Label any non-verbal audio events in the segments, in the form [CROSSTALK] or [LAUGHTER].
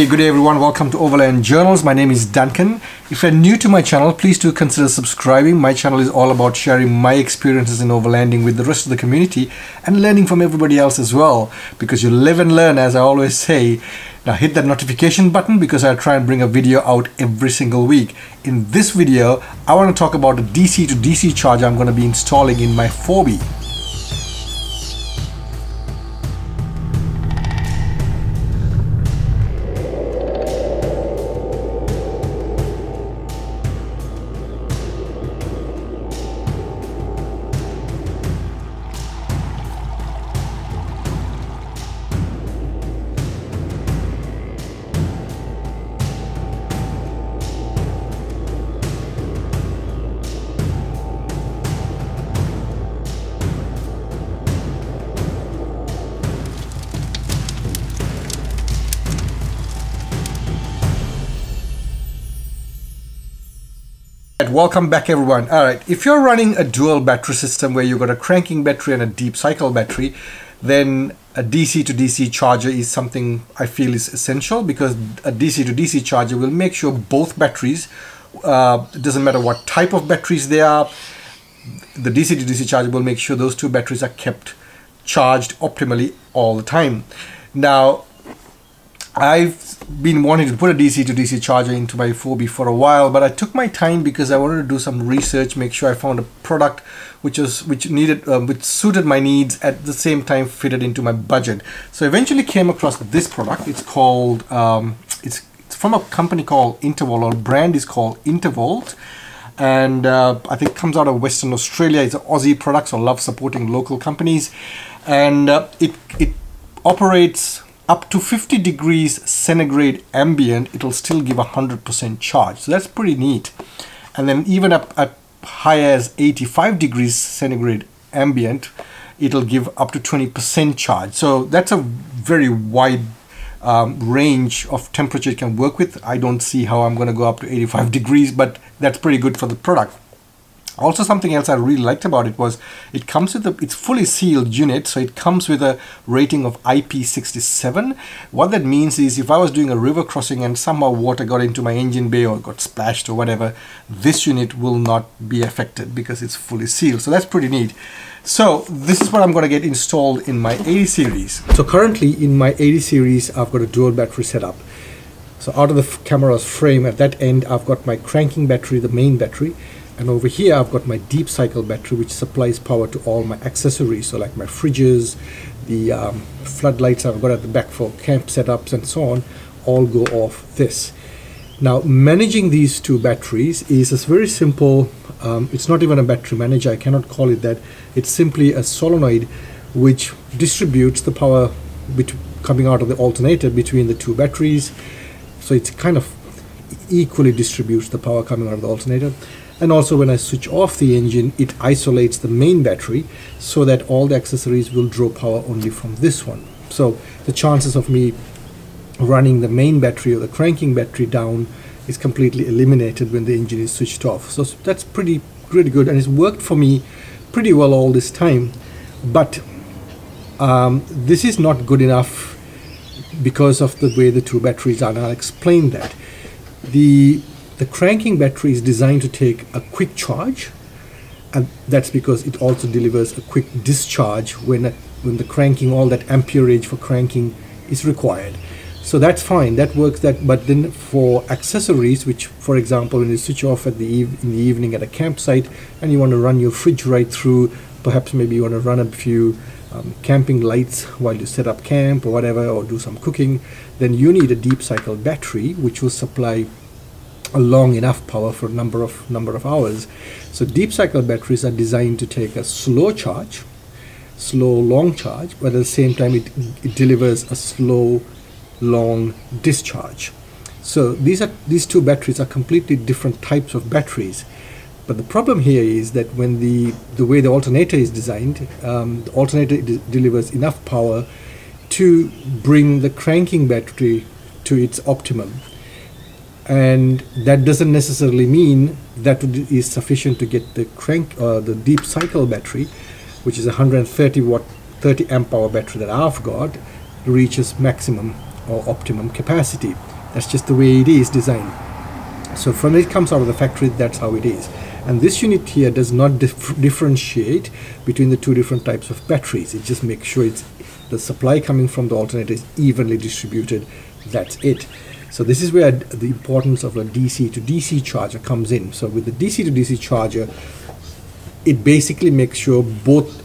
Hey, good day everyone, welcome to Overland Journals. My name is Duncan. If you're new to my channel, please do consider subscribing. My channel is all about sharing my experiences in overlanding with the rest of the community and learning from everybody else as well. Because you live and learn, as I always say. Now hit that notification button because I try and bring a video out every single week. In this video, I want to talk about the DC to DC charger I'm going to be installing in my 4B. Welcome back everyone. All right if you're running a dual battery system where you've got a cranking battery and a deep cycle battery then a DC to DC charger is something I feel is essential because a DC to DC charger will make sure both batteries uh, it doesn't matter what type of batteries they are the DC to DC charger will make sure those two batteries are kept charged optimally all the time. Now I've been wanting to put a DC to DC charger into my 4B for a while, but I took my time because I wanted to do some research, make sure I found a product which was which needed um, which suited my needs at the same time fitted into my budget. So eventually came across this product. It's called um, it's, it's from a company called Interval or brand is called Intervolt and uh, I think comes out of Western Australia. It's an Aussie product, so I love supporting local companies, and uh, it it operates up to 50 degrees centigrade ambient, it'll still give a 100% charge. So that's pretty neat. And then even up at high as 85 degrees centigrade ambient, it'll give up to 20% charge. So that's a very wide um, range of temperature it can work with. I don't see how I'm going to go up to 85 [LAUGHS] degrees, but that's pretty good for the product. Also something else I really liked about it was it comes with a it's fully sealed unit so it comes with a rating of IP67. What that means is if I was doing a river crossing and somehow water got into my engine bay or got splashed or whatever this unit will not be affected because it's fully sealed so that's pretty neat. So this is what I'm going to get installed in my 80 series. So currently in my 80 series I've got a dual battery setup. So out of the camera's frame at that end I've got my cranking battery, the main battery and over here I've got my deep cycle battery which supplies power to all my accessories. So like my fridges the um, floodlights I've got at the back for camp setups and so on all go off this. Now managing these two batteries is a very simple um, it's not even a battery manager I cannot call it that. It's simply a solenoid which distributes the power coming out of the alternator between the two batteries. So it's kind of equally distributes the power coming out of the alternator and also when I switch off the engine it isolates the main battery so that all the accessories will draw power only from this one. So the chances of me running the main battery or the cranking battery down is completely eliminated when the engine is switched off. So that's pretty pretty good and it's worked for me pretty well all this time. But um, this is not good enough because of the way the two batteries are. And I'll explain that. The the cranking battery is designed to take a quick charge and that's because it also delivers a quick discharge when, a, when the cranking, all that amperage for cranking is required. So that's fine, that works that, but then for accessories, which for example, when you switch off at the in the evening at a campsite and you want to run your fridge right through, perhaps maybe you want to run a few um, camping lights while you set up camp or whatever, or do some cooking, then you need a deep cycle battery, which will supply a long enough power for a number of number of hours. So deep cycle batteries are designed to take a slow charge, slow long charge, but at the same time it, it delivers a slow long discharge. So these are these two batteries are completely different types of batteries. But the problem here is that when the the way the alternator is designed, um, the alternator delivers enough power to bring the cranking battery to its optimum and that doesn't necessarily mean that is sufficient to get the crank uh, the deep cycle battery which is a 130 watt 30 amp hour battery that I've got reaches maximum or optimum capacity. That's just the way it is designed. So from it comes out of the factory, that's how it is. And this unit here does not dif differentiate between the two different types of batteries. It just makes sure it's the supply coming from the alternator is evenly distributed. That's it. So this is where the importance of a DC to DC charger comes in. So with the DC to DC charger, it basically makes sure both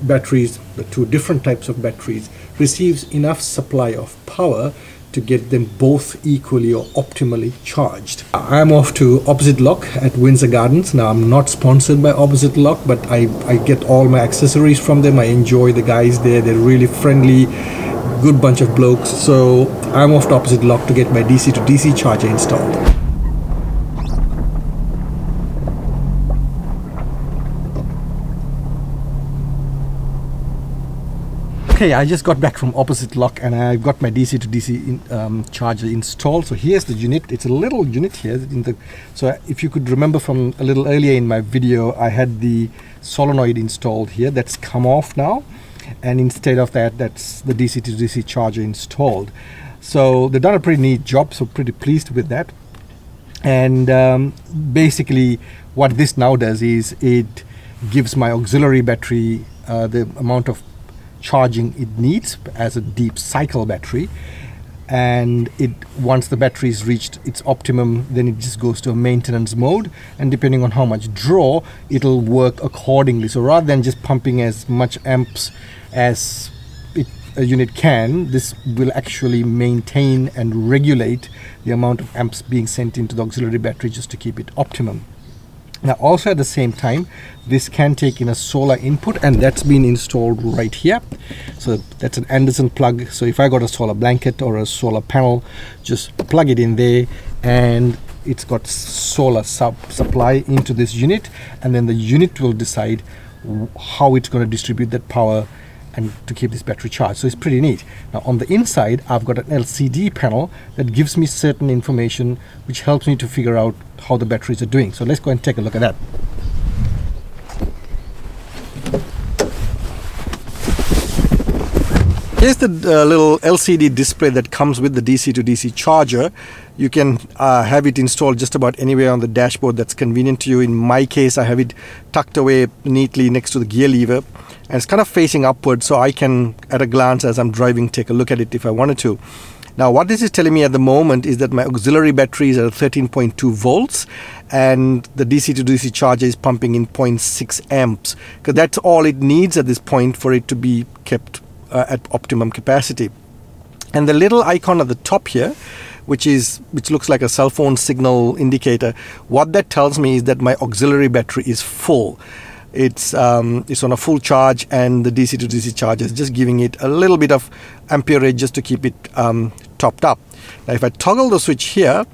batteries, the two different types of batteries, receives enough supply of power to get them both equally or optimally charged. I'm off to Opposite Lock at Windsor Gardens. Now I'm not sponsored by Opposite Lock, but I, I get all my accessories from them. I enjoy the guys there. They're really friendly, good bunch of blokes. So I'm off to Opposite Lock to get my DC to DC charger installed. Okay, I just got back from opposite lock and I've got my DC to DC in, um, charger installed. So here's the unit. It's a little unit here. In the so if you could remember from a little earlier in my video, I had the solenoid installed here. That's come off now, and instead of that, that's the DC to DC charger installed. So they've done a pretty neat job. So pretty pleased with that. And um, basically, what this now does is it gives my auxiliary battery uh, the amount of charging it needs as a deep cycle battery and it once the battery is reached its optimum then it just goes to a maintenance mode and depending on how much draw it'll work accordingly. So rather than just pumping as much amps as it, a unit can this will actually maintain and regulate the amount of amps being sent into the auxiliary battery just to keep it optimum now also at the same time, this can take in a solar input and that's been installed right here. So that's an Anderson plug. So if I got a solar blanket or a solar panel, just plug it in there and it's got solar sub supply into this unit and then the unit will decide how it's going to distribute that power and to keep this battery charged. So it's pretty neat. Now on the inside, I've got an LCD panel that gives me certain information which helps me to figure out how the batteries are doing. So let's go and take a look at that. Here's the uh, little LCD display that comes with the DC to DC charger. You can uh, have it installed just about anywhere on the dashboard that's convenient to you. In my case, I have it tucked away neatly next to the gear lever and it's kind of facing upward so I can at a glance as I'm driving take a look at it if I wanted to. Now what this is telling me at the moment is that my auxiliary battery is at 13.2 volts and the DC to DC charger is pumping in 0.6 amps because that's all it needs at this point for it to be kept uh, at optimum capacity. And the little icon at the top here which is which looks like a cell phone signal indicator what that tells me is that my auxiliary battery is full it's um, it's on a full charge and the DC to DC charger is just giving it a little bit of amperage just to keep it um, topped up. Now if I toggle the switch here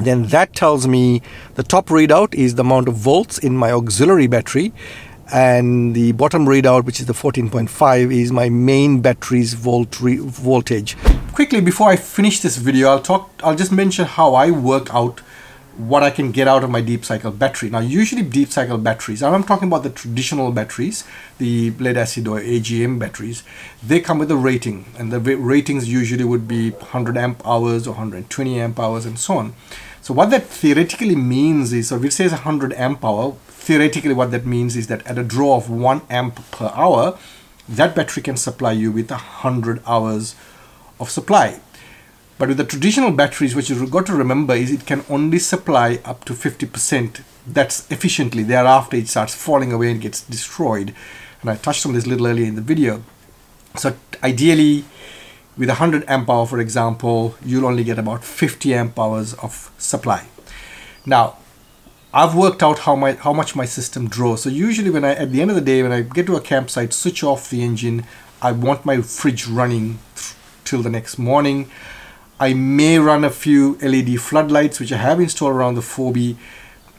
then that tells me the top readout is the amount of volts in my auxiliary battery and the bottom readout which is the 14.5 is my main battery's volt voltage. Quickly before I finish this video I'll talk I'll just mention how I work out what I can get out of my deep cycle battery. Now, usually deep cycle batteries, and I'm talking about the traditional batteries, the lead acid or AGM batteries, they come with a rating, and the ratings usually would be 100 amp hours or 120 amp hours and so on. So what that theoretically means is, so if it says 100 amp hour, theoretically what that means is that at a draw of one amp per hour, that battery can supply you with 100 hours of supply. But with the traditional batteries, what you've got to remember is it can only supply up to 50%. That's efficiently. Thereafter, it starts falling away and gets destroyed. And I touched on this a little earlier in the video. So ideally, with 100 amp hour, for example, you'll only get about 50 amp hours of supply. Now, I've worked out how my how much my system draws. So usually when I at the end of the day when I get to a campsite, switch off the engine, I want my fridge running till the next morning. I may run a few LED floodlights which I have installed around the 4B.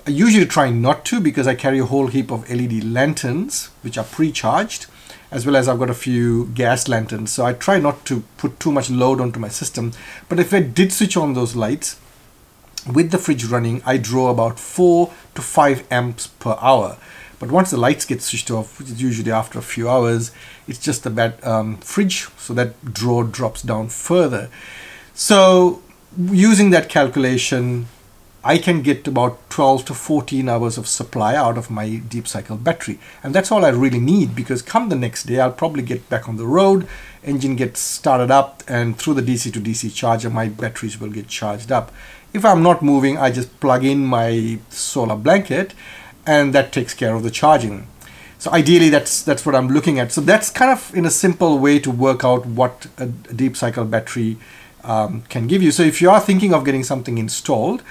I usually try not to because I carry a whole heap of LED lanterns which are pre-charged as well as I've got a few gas lanterns so I try not to put too much load onto my system but if I did switch on those lights with the fridge running I draw about 4 to 5 amps per hour But once the lights get switched off, which is usually after a few hours, it's just a bad um, fridge, so that draw drops down further. So using that calculation, I can get about 12 to 14 hours of supply out of my deep cycle battery. And that's all I really need because come the next day, I'll probably get back on the road, engine gets started up and through the DC to DC charger, my batteries will get charged up. If I'm not moving, I just plug in my solar blanket and that takes care of the charging. So ideally that's that's what I'm looking at. So that's kind of in a simple way to work out what a deep cycle battery um, can give you. So if you are thinking of getting something installed,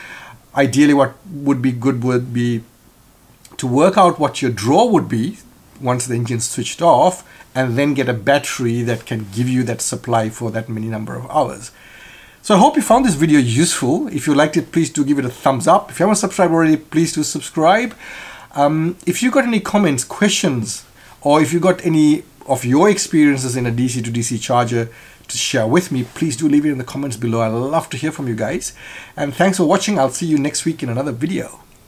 ideally what would be good would be to work out what your draw would be once the engine switched off and then get a battery that can give you that supply for that many number of hours. So I hope you found this video useful. If you liked it, please do give it a thumbs up. If you haven't subscribed already, please do subscribe. Um, if you got any comments, questions, or if you got any of your experiences in a DC to DC charger to share with me, please do leave it in the comments below. I'd love to hear from you guys. And thanks for watching. I'll see you next week in another video.